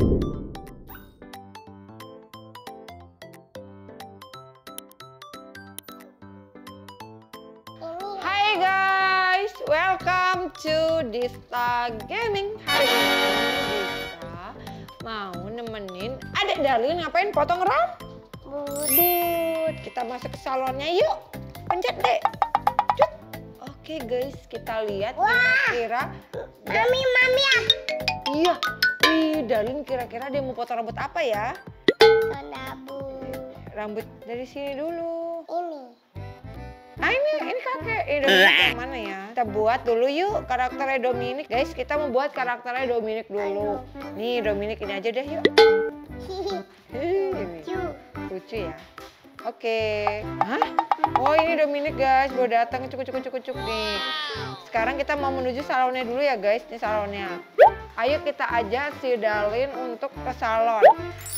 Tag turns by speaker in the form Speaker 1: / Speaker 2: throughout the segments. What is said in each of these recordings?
Speaker 1: Hai guys, welcome to Dista Gaming. Hari ini Dista mau nemenin adik Darlin ngapain potong rambut. Kita masuk ke salonnya yuk. Pencet deh. Oke guys, kita lihat kira-kira.
Speaker 2: Mami, mami,
Speaker 1: Iya. Darlin kira-kira dia mau potong rambut apa ya?
Speaker 2: rambut
Speaker 1: Rambut dari sini dulu.
Speaker 2: ini.
Speaker 1: Ah ini, ini kakek. Ini Dominic yang mana ya? Kita buat dulu yuk karakternya Dominic. Guys, kita mau buat karakternya Dominic dulu. Nih Dominic ini aja deh yuk. Ih, Ini
Speaker 2: Cu.
Speaker 1: lucu ya. Oke. Hah? Oh ini Dominic guys, baru datang cukup cukup cukup cukup nih. Sekarang kita mau menuju salonnya dulu ya guys, ini salonnya. Ayo kita ajak si Darlin untuk ke salon.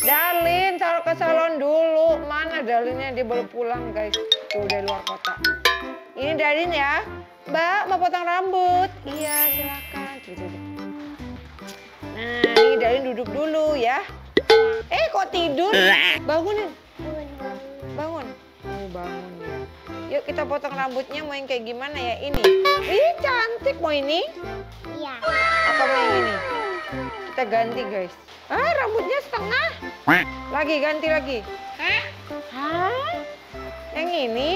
Speaker 1: Darlin, sal ke salon dulu. Mana Darlinnya? Dia baru pulang guys. Tuh dari luar kota. Ini Darlin ya. Mbak mau potong rambut? Iya silakan. Nah ini Darlin duduk dulu ya. Eh kok tidur? Bangunin yuk kita potong rambutnya mau yang kayak gimana ya? Ini. Ih cantik mau ini?
Speaker 2: Iya.
Speaker 1: apa mau yang ini? Kita ganti guys. Ah rambutnya setengah. Lagi ganti lagi.
Speaker 2: Hah?
Speaker 1: hah? Yang ini?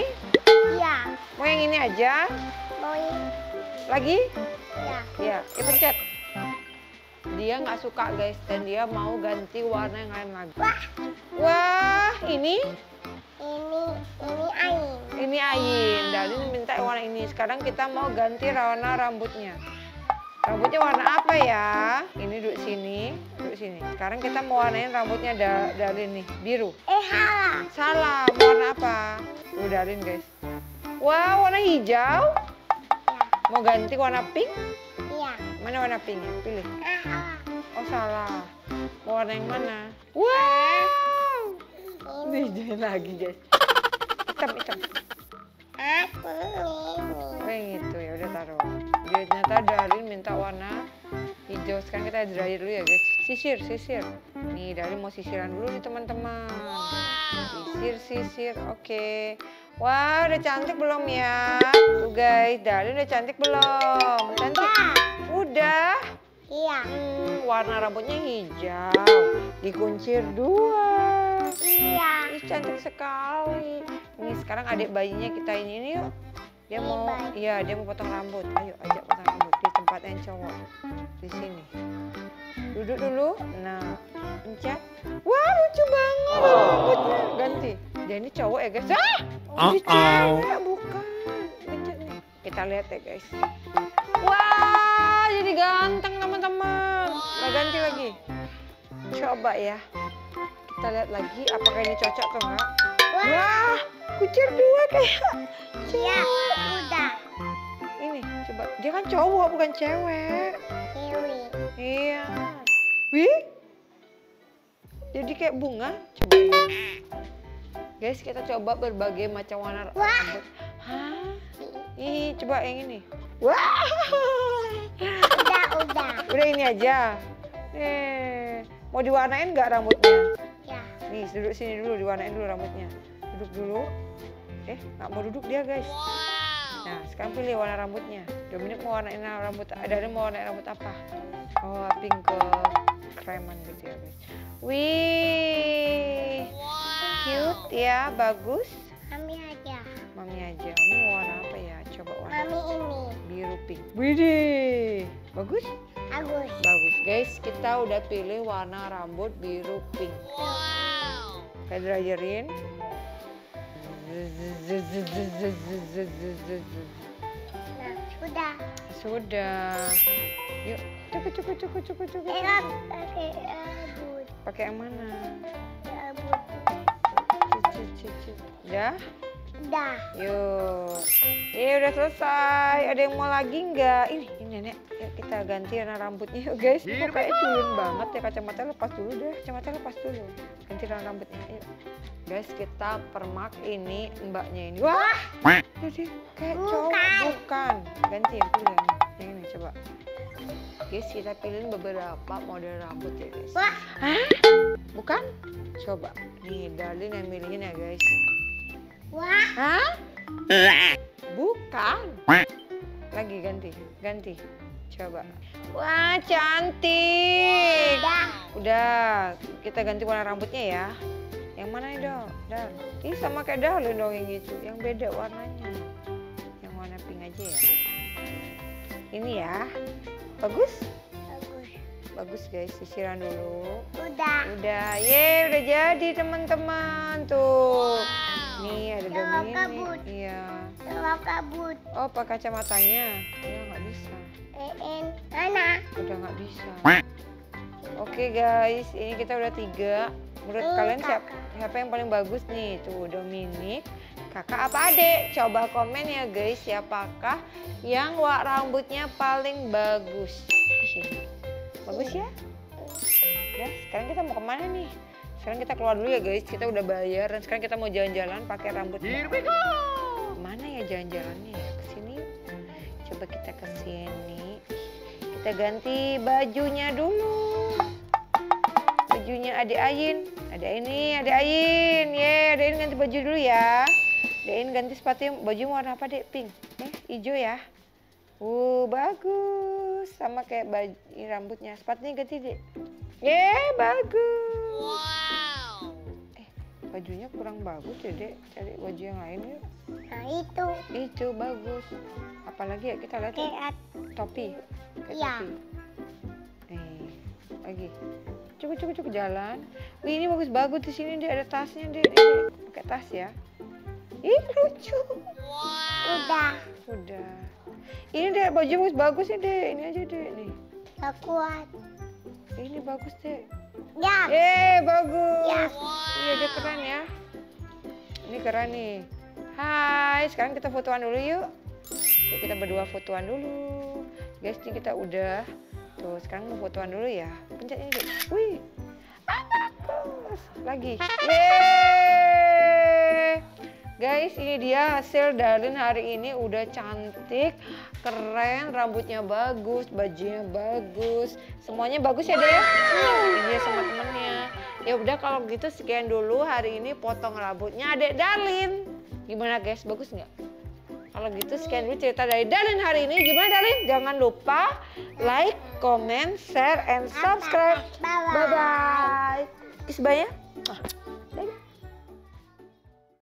Speaker 2: Iya.
Speaker 1: mau yang ini aja?
Speaker 2: Boy.
Speaker 1: lagi?
Speaker 2: Iya.
Speaker 1: ya ya pencet. Dia nggak suka guys dan dia mau ganti warna yang lain lagi.
Speaker 2: Wah,
Speaker 1: wah ini?
Speaker 2: Ini ini air.
Speaker 1: Ini Ayin, Dalin minta warna ini. Sekarang kita mau ganti warna rambutnya. Rambutnya warna apa ya? Ini duduk sini, duduk sini. Sekarang kita mau warnain rambutnya da Dalin nih, biru.
Speaker 2: Eh, salah.
Speaker 1: Salah, mau warna apa? Tuh Dalin guys. Wah, warna hijau.
Speaker 2: Ya.
Speaker 1: Mau ganti warna pink?
Speaker 2: Iya.
Speaker 1: Mana warna pinknya? Pilih.
Speaker 2: Ah, salah.
Speaker 1: Oh salah. Mau warna yang mana? Wow.
Speaker 2: Ini.
Speaker 1: Lagi guys. Hitam, hitam.
Speaker 2: Aku ini.
Speaker 1: Yang itu ya udah taruh. Dia ternyata Darin minta warna hijau. Sekarang kita dry dulu ya guys. Sisir, sisir. Nih Darin mau sisiran dulu nih teman-teman. Sisir, sisir. Oke. Wah udah cantik belum ya? Tuh guys, Darin udah cantik belum? Cantik? Udah.
Speaker 2: Iya.
Speaker 1: Hmm, warna rambutnya hijau. Dikuncir dua.
Speaker 2: Iya.
Speaker 1: Ih, cantik sekali. Nih sekarang adik bayinya kita ini, ini yuk. Dia
Speaker 2: Ini
Speaker 1: mau,
Speaker 2: bayi.
Speaker 1: iya dia mau potong rambut. Ayo ajak potong rambut di tempat yang cowok. Di sini. Duduk dulu. Nah, pencet. Wah lucu banget rambutnya. Ganti. Dia ini cowok ya guys. Ah, ini cewek bukan. Pencet nih. Kita lihat ya guys. Wah, jadi ganteng teman-teman. Nah, ganti lagi. Coba ya. Kita lihat lagi apakah ini cocok atau enggak. Wah, kucir dua kayak
Speaker 2: Iya. Udah.
Speaker 1: ini. Coba, dia kan cowok bukan cewek. Iya. Wih. Jadi kayak bunga. Coba. Guys, kita coba berbagai macam warna
Speaker 2: Wah.
Speaker 1: rambut. Hah? Ih, coba yang ini. Wah.
Speaker 2: Udah, udah.
Speaker 1: Udah ini aja. Eh, mau diwarnain nggak rambutnya?
Speaker 2: Ya.
Speaker 1: Nih, duduk sini dulu, diwarnain dulu rambutnya. Duduk dulu. Eh, nggak mau duduk dia, guys. Nah, sekarang pilih warna rambutnya. Dominic mau warnain rambut, ada mau warnain rambut apa? Oh, pink ke kreman gitu ya, guys. Wih, cute ya, bagus.
Speaker 2: Mami aja.
Speaker 1: Mami aja, Mami mau warna apa ya? Coba warna
Speaker 2: Mami ini.
Speaker 1: biru pink. Widih, bagus?
Speaker 2: Agus.
Speaker 1: Bagus, guys. Kita udah pilih warna rambut biru pink. Kita dryerin.
Speaker 2: Nah, sudah.
Speaker 1: Sudah. Yuk, cukup cukup cukup cukup cukup.
Speaker 2: Enak pakai rambut.
Speaker 1: Pakai yang mana? Cicit, cicit. Udah? Yuk. Ya udah selesai. Ada yang mau lagi nggak? Ini, ini nenek. Yuk kita ganti warna rambutnya yuk guys. Ini kok kayak culun banget ya kacamata lepas dulu deh. Kacamata lepas dulu. Ganti warna rambutnya. Yuk. Guys kita permak ini mbaknya ini. Wah. Jadi kayak cowok.
Speaker 2: Bukan.
Speaker 1: Bukan. Ganti yang pilih yang ini. Yang ini coba. Guys, kita pilihin beberapa model rambut ya guys.
Speaker 2: Wah,
Speaker 1: Hah? Bukan? Coba. Nih, Darlin yang milihin ya guys.
Speaker 2: Wah,
Speaker 1: Hah? Bukan. Lagi ganti, ganti. Coba. Wah, cantik.
Speaker 2: udah.
Speaker 1: Udah, kita ganti warna rambutnya ya. Yang mana nih, Dok? Dan. Ih, sama kayak Darlin dong yang gitu. Yang beda warnanya. Yang warna pink aja ya. Ini ya. Bagus?
Speaker 2: Bagus.
Speaker 1: Bagus guys, sisiran dulu.
Speaker 2: Udah.
Speaker 1: Udah, ye udah jadi teman-teman tuh. Nih ada Dominic.
Speaker 2: kabut.
Speaker 1: Iya.
Speaker 2: Kalau kabut.
Speaker 1: Oh pakai kacamatanya. Ya nggak bisa.
Speaker 2: En, mana?
Speaker 1: Udah nggak bisa. Oke guys, ini kita udah tiga. Menurut
Speaker 2: Eh,
Speaker 1: kalian siapa,
Speaker 2: kakak.
Speaker 1: siapa yang paling bagus nih? Tuh Dominic, kakak apa adek? Coba komen ya guys, siapakah yang wak rambutnya paling bagus? Bagus ya? Udah, sekarang kita mau ke mana nih? Sekarang kita keluar dulu ya guys, kita udah bayar dan sekarang kita mau jalan-jalan pakai rambut. Here we go! Mana ya jalan-jalannya ya? Ke sini. Coba kita ke sini. Kita ganti bajunya dulu. Bajunya adik Ayin. Ada ini, ada Ayin. Ye, ada Ayin ganti baju dulu ya. Ada Ayin ganti sepatu baju warna apa dek? Pink. Eh, hijau ya. Uh, bagus. Sama kayak baju rambutnya. Sepatunya ganti dek. Ye, bagus. Eh, bajunya kurang bagus ya dek. Cari baju yang lain yuk.
Speaker 2: Nah itu.
Speaker 1: Itu bagus. Apalagi ya kita lihat.
Speaker 2: Kayak
Speaker 1: topi. Kayak
Speaker 2: Iya.
Speaker 1: topi. Nih, lagi. Cukup cukup cukup jalan. Wih, ini bagus bagus di sini deh ada tasnya deh. Dek. Pakai tas ya. Ih, lucu.
Speaker 2: udah.
Speaker 1: Udah. Ini deh baju bagus bagus ya deh. Ini aja deh nih.
Speaker 2: Tak kuat.
Speaker 1: Ini bagus deh.
Speaker 2: Ya.
Speaker 1: Eh, bagus.
Speaker 2: Ya.
Speaker 1: Iya, dia keren ya. Ini keren nih. Hai, sekarang kita fotoan dulu yuk. Yuk kita berdua fotoan dulu. Guys, ini kita udah. Tuh, sekarang mau fotoan dulu ya. Pencet ini deh. Wih. Ah, bagus. Lagi. Yeay. Guys, ini dia hasil Darlin hari ini udah cantik, keren, rambutnya bagus, bajunya bagus, semuanya bagus ya deh. ya? Ini dia sama temennya. Ya udah kalau gitu sekian dulu hari ini potong rambutnya Adek Darlin. Gimana guys, bagus nggak? Kalau gitu sekian dulu cerita dari Darlin hari ini. Gimana Darlin? Jangan lupa like, comment, share, and subscribe.
Speaker 2: Bye-bye.
Speaker 1: Kiss bye.